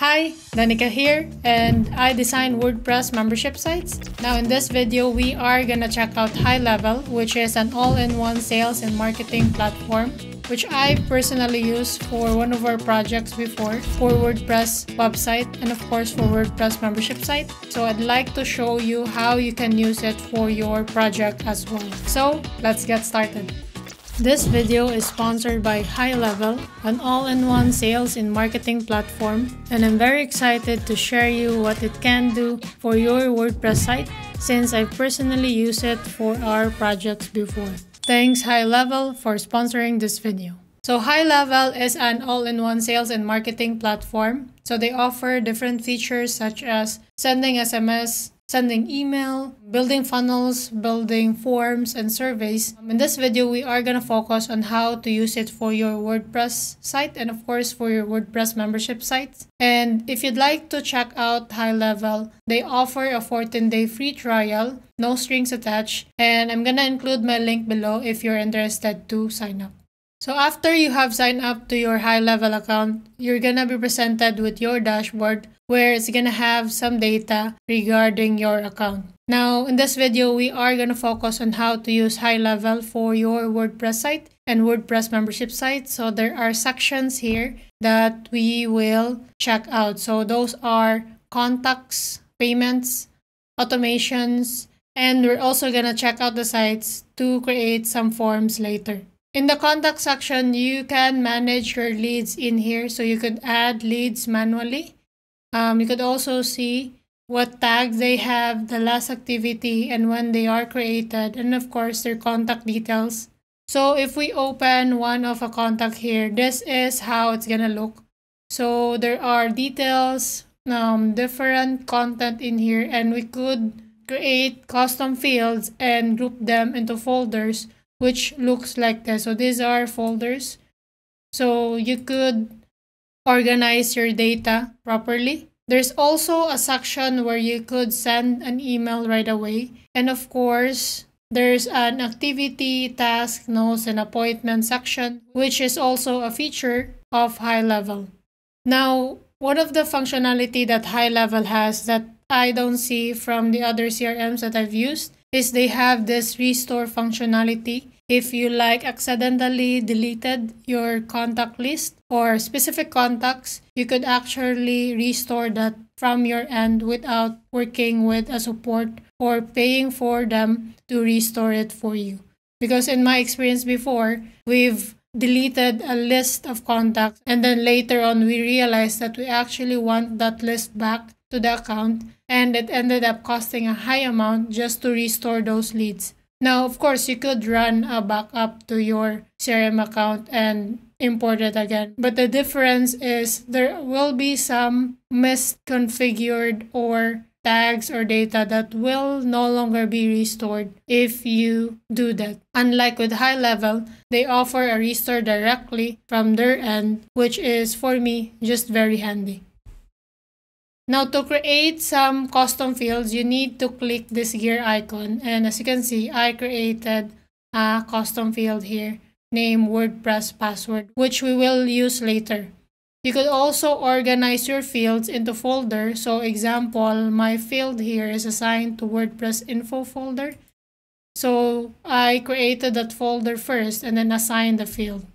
Hi, Danica here, and I design WordPress membership sites. Now in this video, we are gonna check out High Level, which is an all-in-one sales and marketing platform, which I personally use for one of our projects before for WordPress website and of course for WordPress membership site. So I'd like to show you how you can use it for your project as well. So let's get started. This video is sponsored by High Level, an all-in-one sales and marketing platform, and I'm very excited to share you what it can do for your WordPress site since I personally use it for our projects before. Thanks High Level for sponsoring this video. So High Level is an all-in-one sales and marketing platform. So they offer different features such as sending SMS, sending email, building funnels, building forms, and surveys. Um, in this video, we are going to focus on how to use it for your WordPress site and of course for your WordPress membership sites. And if you'd like to check out High Level, they offer a 14-day free trial, no strings attached, and I'm going to include my link below if you're interested to sign up. So after you have signed up to your high level account, you're gonna be presented with your dashboard where it's gonna have some data regarding your account. Now in this video, we are gonna focus on how to use high level for your WordPress site and WordPress membership site. So there are sections here that we will check out. So those are contacts, payments, automations, and we're also gonna check out the sites to create some forms later. In the contact section, you can manage your leads in here. So you could add leads manually. Um, you could also see what tags they have, the last activity, and when they are created, and of course their contact details. So if we open one of a contact here, this is how it's gonna look. So there are details, um, different content in here, and we could create custom fields and group them into folders which looks like this. So these are folders. So you could organize your data properly. There's also a section where you could send an email right away. And of course, there's an activity, task, notes, and appointment section, which is also a feature of high level. Now, one of the functionality that high level has that I don't see from the other CRMs that I've used is they have this restore functionality. If you like accidentally deleted your contact list or specific contacts, you could actually restore that from your end without working with a support or paying for them to restore it for you. Because in my experience before, we've deleted a list of contacts and then later on we realized that we actually want that list back to the account and it ended up costing a high amount just to restore those leads. Now, of course, you could run a backup to your CRM account and import it again. But the difference is there will be some misconfigured or tags or data that will no longer be restored if you do that. Unlike with high level, they offer a restore directly from their end, which is for me just very handy. Now to create some custom fields, you need to click this gear icon. And as you can see, I created a custom field here named WordPress password, which we will use later. You could also organize your fields into folders. So example, my field here is assigned to WordPress info folder. So I created that folder first and then assigned the field.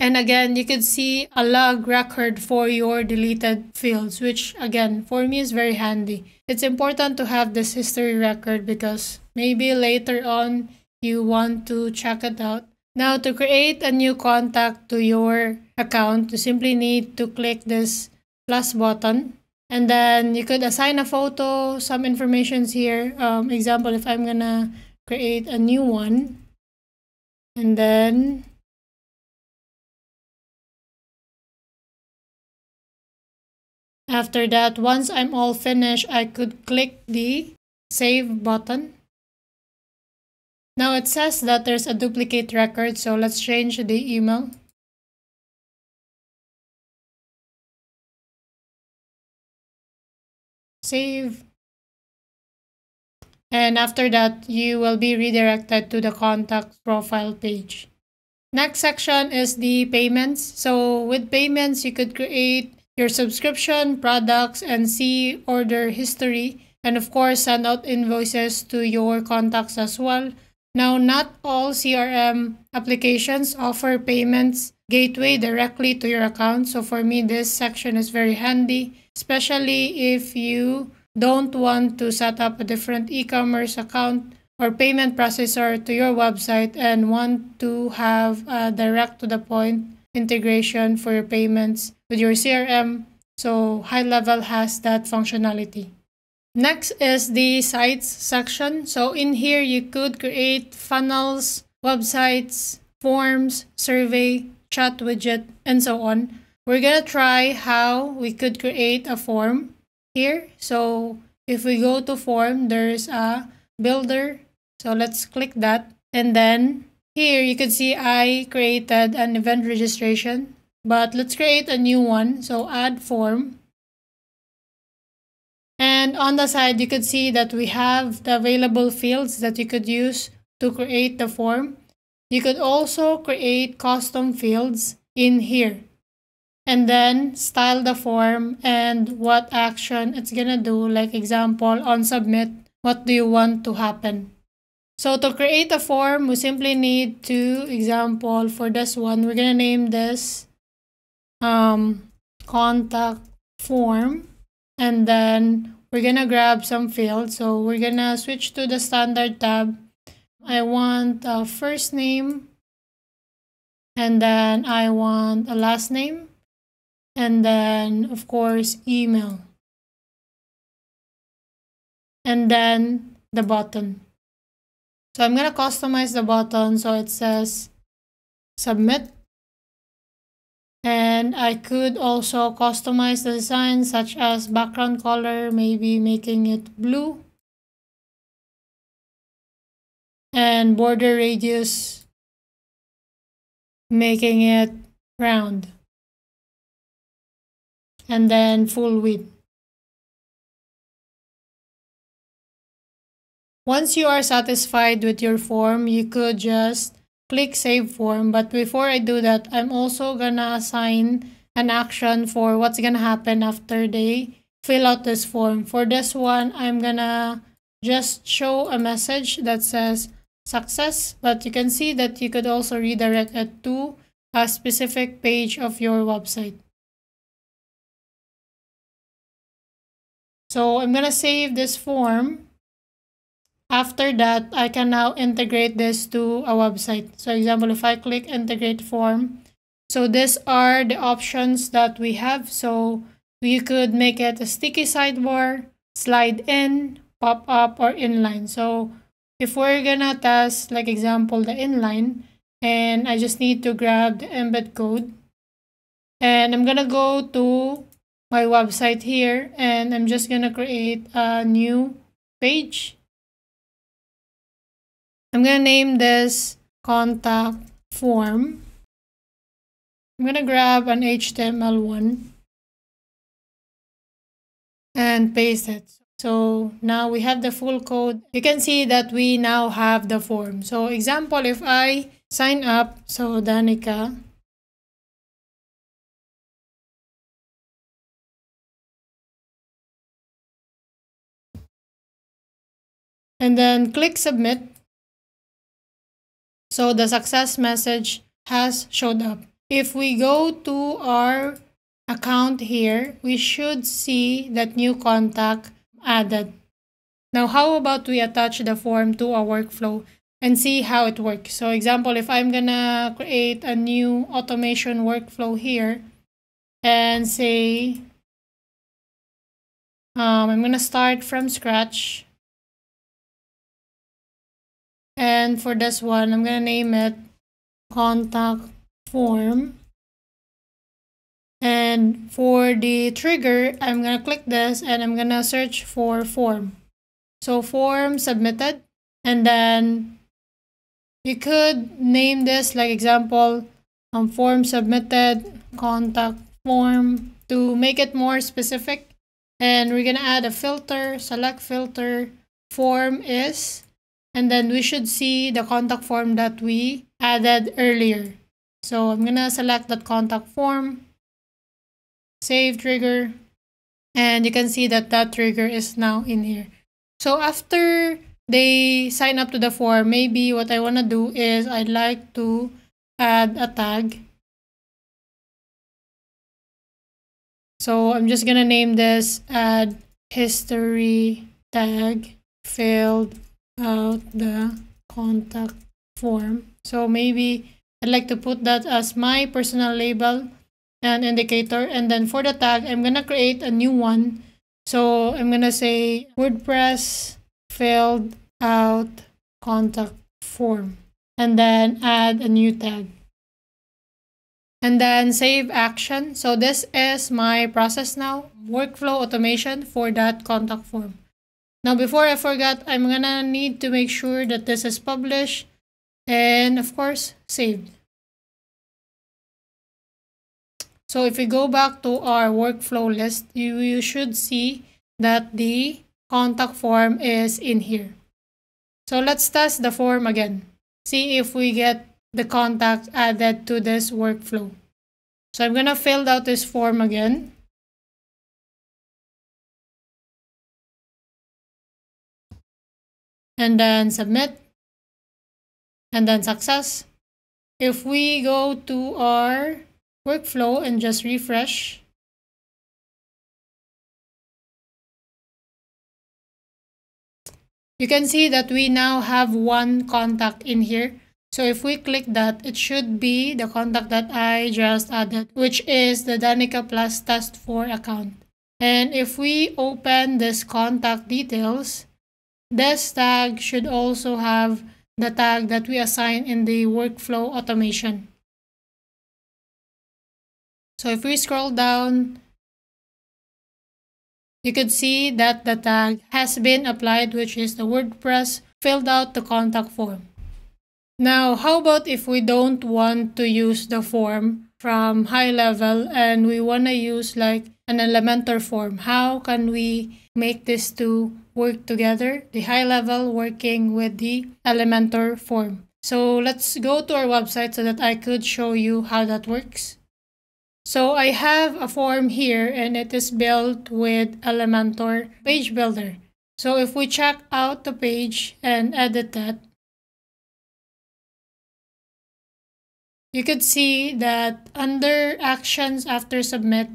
And again, you could see a log record for your deleted fields, which again, for me is very handy. It's important to have this history record because maybe later on you want to check it out. Now, to create a new contact to your account, you simply need to click this plus button. And then you could assign a photo, some informations here. Um, example, if I'm gonna create a new one. And then After that, once I'm all finished, I could click the save button. Now it says that there's a duplicate record, so let's change the email. Save. And after that, you will be redirected to the contact profile page. Next section is the payments. So with payments, you could create your subscription, products, and see order history. And of course, send out invoices to your contacts as well. Now, not all CRM applications offer payments gateway directly to your account. So for me, this section is very handy, especially if you don't want to set up a different e-commerce account or payment processor to your website and want to have a direct to the point integration for your payments with your CRM. So High Level has that functionality. Next is the sites section. So in here, you could create funnels, websites, forms, survey, chat widget, and so on. We're gonna try how we could create a form here. So if we go to form, there's a builder. So let's click that. And then here you can see I created an event registration, but let's create a new one. So add form. And on the side, you could see that we have the available fields that you could use to create the form. You could also create custom fields in here and then style the form and what action it's gonna do like example on submit what do you want to happen so to create a form we simply need to example for this one we're gonna name this um, contact form. And then we're gonna grab some fields. So we're gonna switch to the standard tab. I want a first name. And then I want a last name. And then of course email. And then the button so I'm gonna customize the button so it says submit. And I could also customize the design such as background color maybe making it blue. And border radius making it round. And then full width. Once you are satisfied with your form, you could just click save form. But before I do that, I'm also gonna assign an action for what's gonna happen after they fill out this form. For this one, I'm gonna just show a message that says success, but you can see that you could also redirect it to a specific page of your website. So I'm to save this form. After that, I can now integrate this to a website. So example, if I click integrate form, so these are the options that we have. So we could make it a sticky sidebar, slide in, pop up, or inline. So if we're gonna test, like example, the inline, and I just need to grab the embed code, and I'm gonna go to my website here and I'm just gonna create a new page. I'm gonna name this contact form. I'm gonna grab an HTML one and paste it. So now we have the full code. You can see that we now have the form. So example, if I sign up, so Danica, and then click submit. So the success message has showed up. If we go to our account here, we should see that new contact added. Now, how about we attach the form to our workflow and see how it works? So example, if I'm gonna create a new automation workflow here and say, um, I'm gonna start from scratch and for this one, I'm going to name it contact form. And for the trigger, I'm going to click this and I'm going to search for form. So form submitted. And then you could name this like example, um, form submitted, contact form to make it more specific. And we're going to add a filter, select filter, form is and then we should see the contact form that we added earlier. So I'm gonna select that contact form save trigger, and you can see that that trigger is now in here. So after they sign up to the form, maybe what I want to do is I'd like to add a tag. So I'm just gonna name this add history tag filled out the contact form. So maybe I'd like to put that as my personal label and indicator. And then for the tag, I'm gonna create a new one. So I'm gonna say WordPress filled out contact form and then add a new tag and then save action so this is my process now workflow automation for that contact form now before i forget i'm gonna need to make sure that this is published and of course saved so if we go back to our workflow list you, you should see that the contact form is in here so let's test the form again. See if we get the contact added to this workflow. So I'm to fill out this form again. And then submit. And then success. If we go to our workflow and just refresh, You can see that we now have one contact in here. So if we click that, it should be the contact that I just added, which is the Danica Plus Test 4 account. And if we open this contact details, this tag should also have the tag that we assign in the workflow automation. So if we scroll down, you could see that the tag has been applied which is the WordPress filled out the contact form. Now, how about if we don't want to use the form from high level and we want to use like an Elementor form? How can we make this two work together? The high level working with the Elementor form. So let's go to our website so that I could show you how that works. So I have a form here and it is built with Elementor Page Builder. So if we check out the page and edit that, you could see that under actions after submit,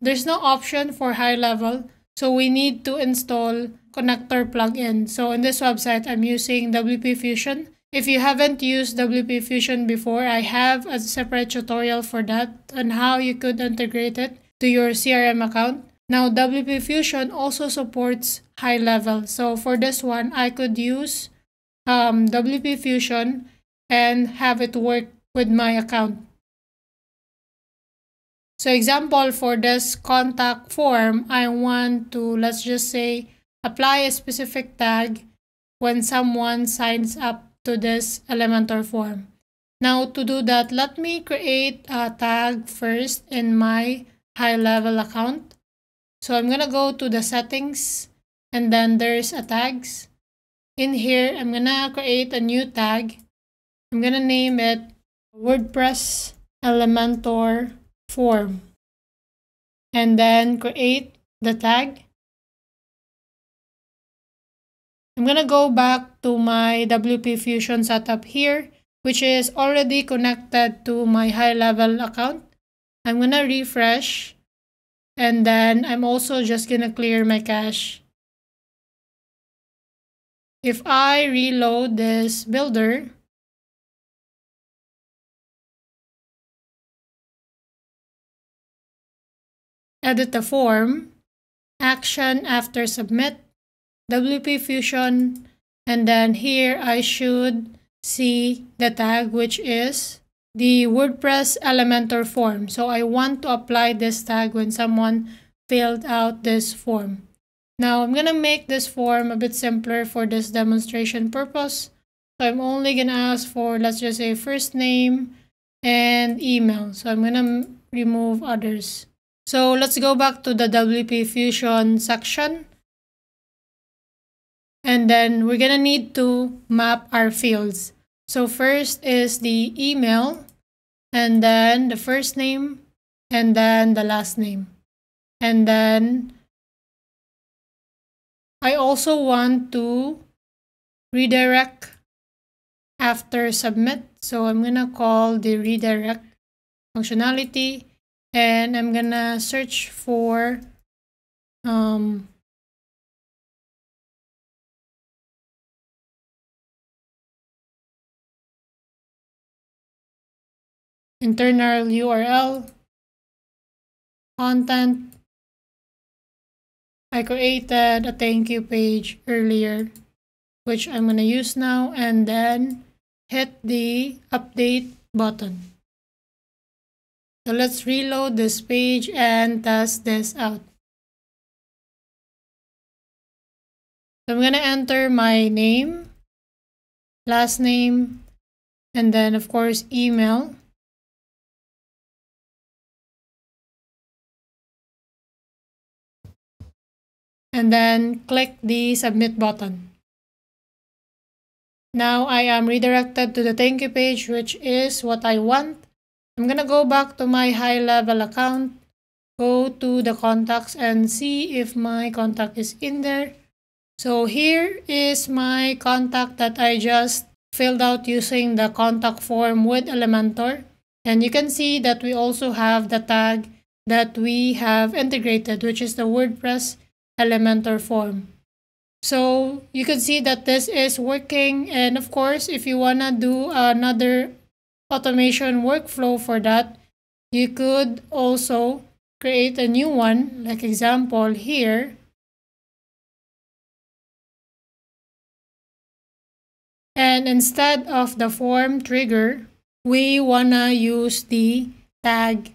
there's no option for high level. So we need to install connector plugin. So in this website, I'm using WP Fusion if you haven't used WP Fusion before, I have a separate tutorial for that on how you could integrate it to your CRM account. Now, WP Fusion also supports high level. So for this one, I could use um, WP Fusion and have it work with my account. So example for this contact form, I want to, let's just say, apply a specific tag when someone signs up to this Elementor form. Now to do that, let me create a tag first in my high level account. So I'm going to go to the settings and then there's a tags. In here, I'm going to create a new tag. I'm going to name it WordPress Elementor form. And then create the tag. I'm going to go back to my WP Fusion setup here, which is already connected to my high level account. I'm going to refresh and then I'm also just going to clear my cache. If I reload this builder, edit the form, action after submit, WP Fusion, and then here I should see the tag which is the WordPress Elementor form. So I want to apply this tag when someone filled out this form. Now I'm going to make this form a bit simpler for this demonstration purpose. So I'm only going to ask for, let's just say first name and email. So I'm going to remove others. So let's go back to the WP Fusion section. And then we're gonna need to map our fields. So first is the email, and then the first name, and then the last name. And then I also want to redirect after submit. So I'm gonna call the redirect functionality and I'm gonna search for um, internal URL, content. I created a thank you page earlier, which I'm to use now, and then hit the update button. So let's reload this page and test this out. So I'm going to enter my name, last name, and then of course email. and then click the submit button. Now I am redirected to the thank you page, which is what I want. I'm gonna go back to my high level account, go to the contacts and see if my contact is in there. So here is my contact that I just filled out using the contact form with Elementor. And you can see that we also have the tag that we have integrated, which is the WordPress Elementor form. So you can see that this is working. And of course, if you want to do another automation workflow for that, you could also create a new one, like example here. And instead of the form trigger, we wanna use the tag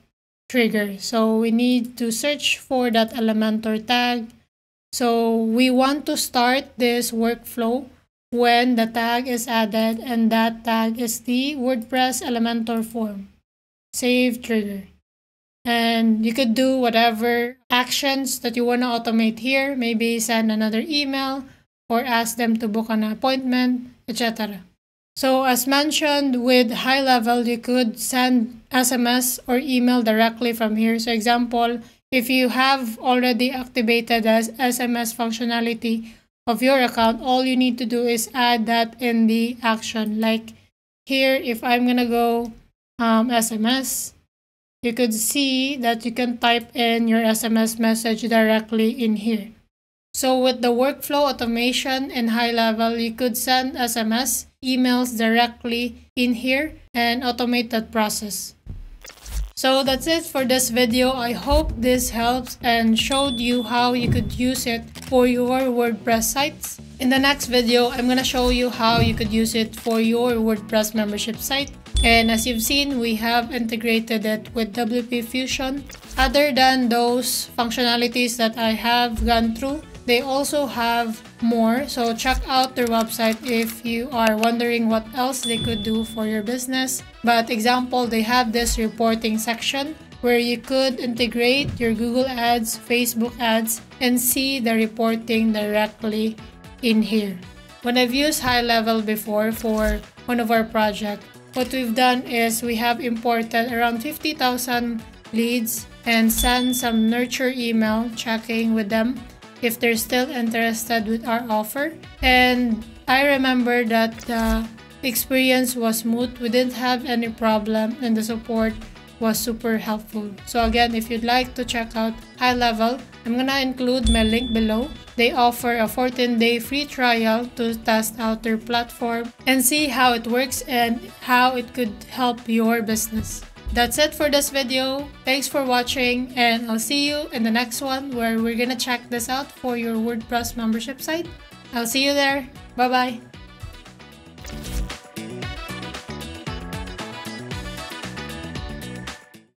trigger. So we need to search for that Elementor tag so we want to start this workflow when the tag is added and that tag is the WordPress Elementor form. Save trigger. And you could do whatever actions that you want to automate here. Maybe send another email or ask them to book an appointment, etc. So as mentioned with high level, you could send SMS or email directly from here. So example, if you have already activated as SMS functionality of your account, all you need to do is add that in the action. Like here, if I'm gonna go um, SMS, you could see that you can type in your SMS message directly in here. So with the workflow automation and high level, you could send SMS emails directly in here and automate that process. So that's it for this video. I hope this helps and showed you how you could use it for your WordPress sites. In the next video, I'm gonna show you how you could use it for your WordPress membership site. And as you've seen, we have integrated it with WP Fusion. Other than those functionalities that I have gone through, they also have more, so check out their website if you are wondering what else they could do for your business. But example, they have this reporting section where you could integrate your Google Ads, Facebook ads, and see the reporting directly in here. When I've used high level before for one of our projects, what we've done is we have imported around 50,000 leads and sent some nurture email checking with them if they're still interested with our offer. And I remember that the experience was smooth. We didn't have any problem and the support was super helpful. So again, if you'd like to check out High Level, I'm gonna include my link below. They offer a 14-day free trial to test out their platform and see how it works and how it could help your business. That's it for this video. Thanks for watching and I'll see you in the next one where we're gonna check this out for your WordPress membership site. I'll see you there. Bye bye.